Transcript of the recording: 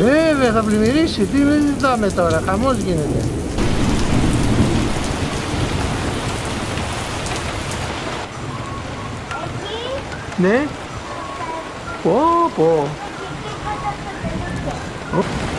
Βέβαια θα πλημμυρίσει. Τι με ζητάμε τώρα. Χαμός γίνεται. Εκεί, Ναι. 뽀뽀 뭐. 어?